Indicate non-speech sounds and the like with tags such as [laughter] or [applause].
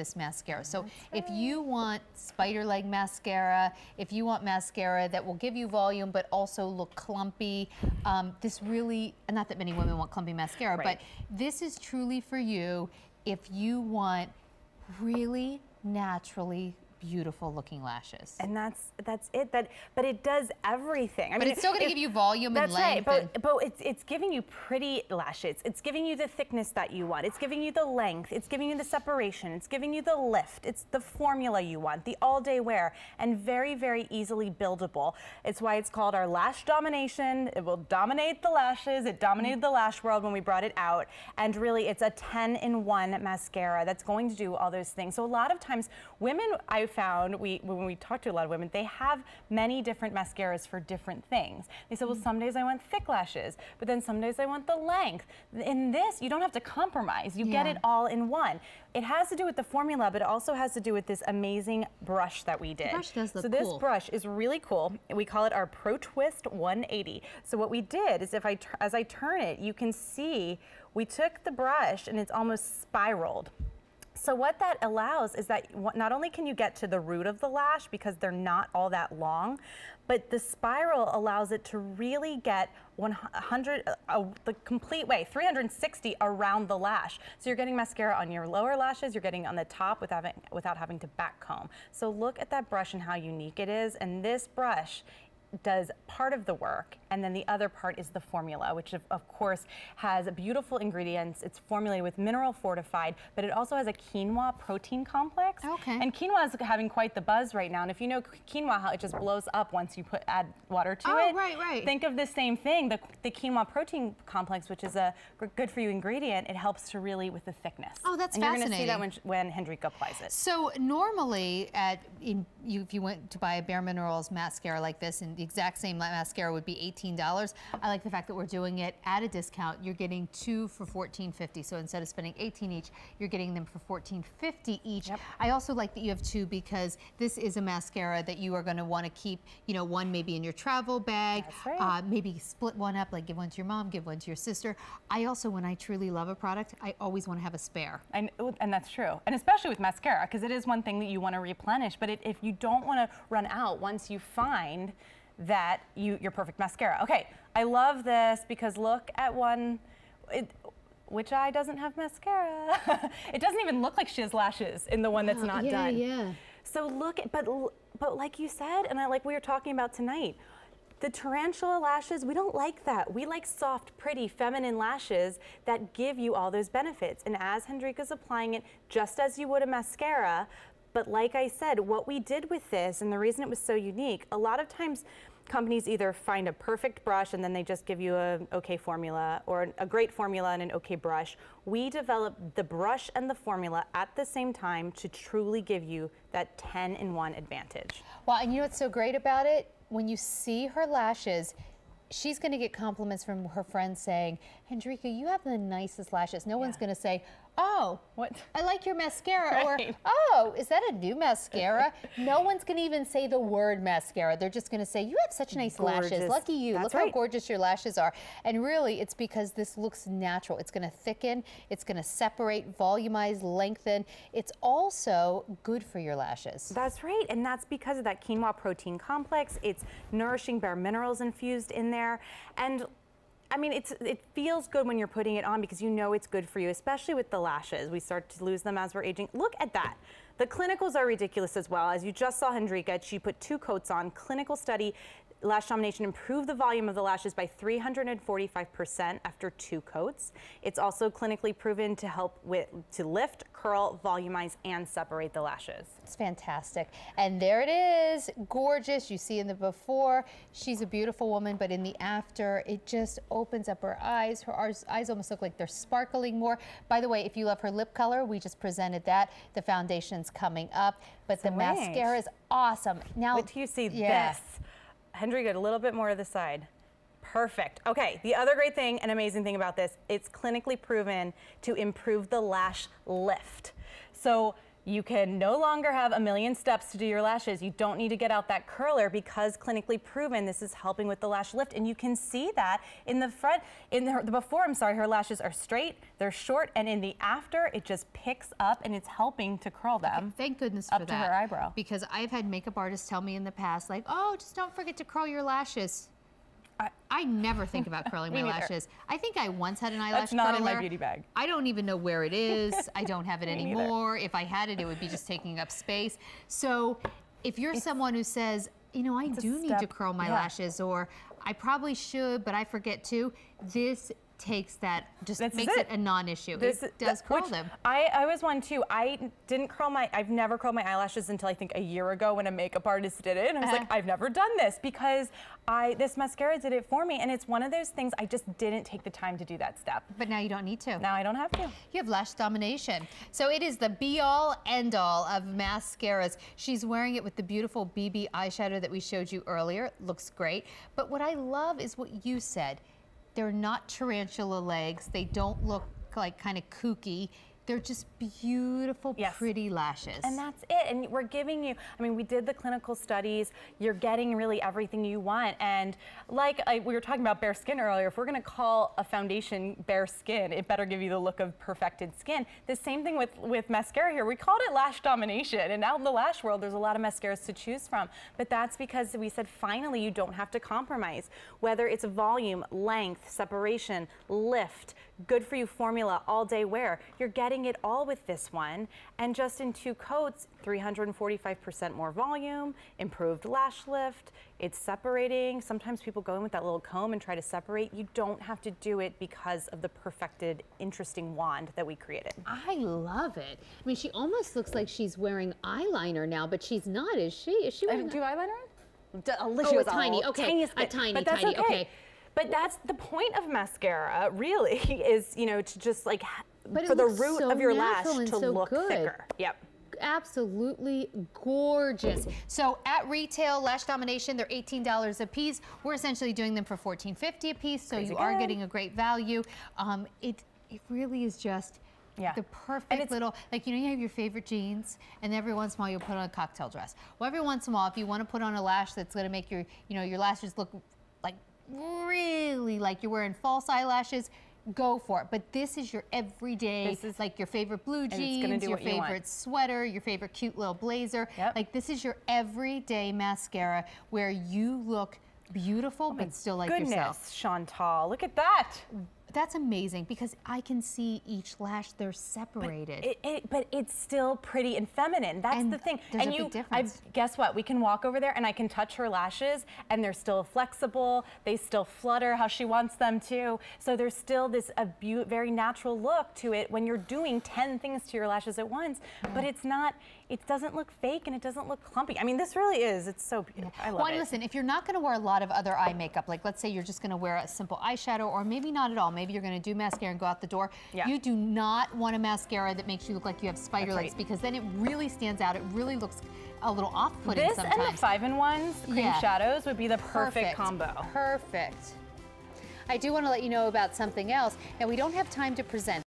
this mascara. So if you want spider leg mascara, if you want mascara that will give you volume but also look clumpy, um, this really, not that many women want clumpy mascara, Right. but this is truly for you if you want really naturally beautiful looking lashes. And that's that's it. That but it does everything. I But mean, it's still gonna if- give you volume and That's right. length But but it's it's giving you pretty lashes. It's giving you the thickness that you want. It's giving you the length. It's giving you the separation. It's giving you the lift. It's the formula you want. The all day wear and very very easily buildable. It's why it's called our lash domination. It will dominate the lashes. It dominated the lash world when we brought it out. And really, it's a 10 in one mascara that's going to do all those things. So a lot of times, women I found we when we talk to a lot of women, they have many different mascaras for different things. They said, well, mm. some days I want thick lashes, but then some days I want the length. In this, you don't have to compromise. You get it all in one. It has to do with the formula, but it also has to do with this amazing brush that we did. brush does look so this cool. brush is really cool. We call it our Pro Twist 180. So what we did is if I, as I turn it, you can see we took the brush and it's almost spiraled. So what that allows is that not only can you get to the root of the lash because they're not all that long, but the spiral allows it to really get 100, uh, uh, the complete way, 360 around the lash. So you're getting mascara on your lower lashes, you're getting on the top without, having- without having to back comb. So look at that brush and how unique it is. And this brush does part of the work and then the other part is the formula which of, of course has beautiful ingredients. It's formulated with mineral fortified but it also has a quinoa protein complex. Okay. and quinoa is having quite the buzz right now. And if you know quinoa how it just blows up once you put add water to Oh, it. right, right. think of the same thing the, the quinoa protein complex which is a good for you ingredient. It helps to really with the thickness. Oh, that's and you're going to see that when, fascinating. when Hendrika applies it. So normally, at in you, if you went to buy a bareMinerals mascara like this, and the exact same mascara would be eighteen dollars. I like the fact that we're doing it at a discount. You're getting two for fourteen fifty. So instead of spending eighteen each, you're getting them for fourteen fifty each. Yep. I also like that you have two because this is a mascara that you are going to want to keep. You know, one maybe in your travel bag. Right. Uh, maybe split one up, like give one to your mom, give one to your sister. I also, when I truly love a product, I always want to have a spare. And, and that's true. And especially with mascara, because it is one thing that you want to replenish. But it, if you don't want to run out once you find that you, your perfect mascara. Okay, I love this because look at one, it, which eye doesn't have mascara? [laughs] it doesn't even look like she has lashes in the one that's ah, not yeah, done. yeah. So look, at, but but like you said, and I, like we were talking about tonight, the tarantula lashes, we don't like that. We like soft, pretty, feminine lashes that give you all those benefits. And as Hendrika's applying it, just as you would a mascara, but like I said, what we did with this, and the reason it was so unique, a lot of times companies either find a perfect brush and then they just give you a okay formula or a great formula and an okay brush. We develop the brush and the formula at the same time to truly give you that 10 in 1 advantage. Well, and you know what's so great about it? When you see her lashes, she's going to get compliments from her friends saying, Hendrika, you have the nicest lashes. No one's going to say, oh, What? I like your mascara. Right. Or, oh, is that a new mascara? no one's going to even say the word mascara. They're just going to say, you have such nice lashes. Lucky you. That's Look how gorgeous your lashes are. And really, it's because this looks natural. It's going to thicken. It's going to separate, volumize, lengthen. It's also good for your lashes. That's right, and that's because of that quinoa protein complex. It's nourishing bare minerals infused in there, and I mean, it's it feels good when you're putting it on because you know it's good for you, especially with the lashes. We start to lose them as we're aging. Look at that. The clinicals are ridiculous as well. As you just saw Hendrika, she put two coats on. Clinical study, lash domination improved the volume of the lashes by 345% after two coats. It's also clinically proven to help with to lift, curl, volumize, and separate the lashes. It's fantastic. And there it is, gorgeous. You see in the before, she's a beautiful woman, but in the after, it just opens up her eyes. Her eyes almost look like they're sparkling more. By the way, if you love her lip color, we just presented that. The foundation's coming up, but the mascara is awesome. Now, Wait till you see this. Hendrika, a little bit more to the side. Perfect. Okay, the other great thing and amazing thing about this, it's clinically proven to improve the lash lift. So You can no longer have a million steps to do your lashes. You don't need to get out that curler because clinically proven this is helping with the lash lift. And you can see that in the front, in the, the before, I'm sorry, her lashes are straight, they're short, and in the after, it just picks up and it's helping to curl them. Thank goodness Up for to that. her eyebrow. Because I've had makeup artists tell me in the past, like, oh, just don't forget to curl your lashes. I- never think about curling [laughs] my lashes. I think I once had an eyelash That's not curler. in my beauty bag. I don't even know where it is. [laughs] I don't have it Me neither. anymore. If I had it, it would be just taking up space. So if you're someone who says, you know, I do need to curl my yeah. lashes, or I probably should, but I forget to, this takes that, just This makes it. it. a non-issue. This it does that- curl which them. I, I was one too. I didn't curl my, I've never curled my eyelashes until I think a year ago when a makeup artist did it. And I was Uh-huh. like, I've never done this because I, this mascara did it for me. And it's one of those things I just didn't take the time to do that step. But now you don't need to. Now I don't have to. You have lash domination. So it is the be all end all of mascaras. She's wearing it with the beautiful BB eyeshadow that we showed you earlier. Looks great. But what I love is what you said. They're not tarantula legs. They don't look like kind of kooky. They're just beautiful, Yes. pretty lashes. And that's it. And we're giving you, I mean, we did the clinical studies. You're getting really everything you want. And like I, we were talking about bare skin earlier, if we're going to call a foundation bare skin, it better give you the look of perfected skin. The same thing with, with mascara here. We called it lash domination. And out in the lash world, there's a lot of mascaras to choose from. But that's because we said finally you don't have to compromise. Whether it's volume, length, separation, lift, good for you formula, all day wear, you're getting it all with this one. And just in two coats, 345% more volume, improved lash lift, it's separating. Sometimes people go in with that little comb and try to separate. You don't have to do it because of the perfected, interesting wand that we created. I love it. I mean, she almost looks like she's wearing eyeliner now, but she's not, is she? Is she uh, wearing do eyeliner? D- uh, Oh, Alicia a tiny, okay, tiniest a tiny, but that's tiny, okay. But that's the point of mascara, really, [laughs] is you know to just like But for the root so of your lash to so look good. thicker. Yep. absolutely gorgeous. So at retail, Lash Domination, they're $18 a piece. We're essentially doing them for $14.50 a piece, so Crazy you are getting a great value. Um, it, it really is just Yeah. the perfect little, like, you know, you have your favorite jeans, and every once in a while you'll put on a cocktail dress. Well, every once in a while, if you want to put on a lash that's going to make your, you know, your lashes look like really like you're wearing false eyelashes, go for it. But this is your everyday, This is- like your favorite blue jeans, your what you favorite sweater, your favorite cute little blazer. Yep. Like this is your everyday mascara where you look beautiful oh but still like Goodness, yourself. Chantal, look at that. That's amazing because I can see each lash they're separated. It, it, but it's still pretty and feminine. That's And the thing. there's and a you, big difference. I, guess what? We can walk over there and I can touch her lashes, and they're still flexible. They still flutter how she wants them to. So there's still this a very natural look to it when you're doing 10 things to your lashes at once. But it's not. It doesn't look fake and it doesn't look clumpy. I mean, this really is. It's so beautiful. I love well, and it. listen, if you're not going to wear a lot of other eye makeup, like let's say you're just going to wear a simple eyeshadow, or maybe not at all, maybe you're going to do mascara and go out the door. Yeah. You do not want a mascara that makes you look like you have spider That's legs right. because then it really stands out. It really looks a little off-putting This sometimes. and the five in ones cream Yeah. shadows would be the perfect, combo. Perfect. I do want to let you know about something else. Now, we don't have time to present.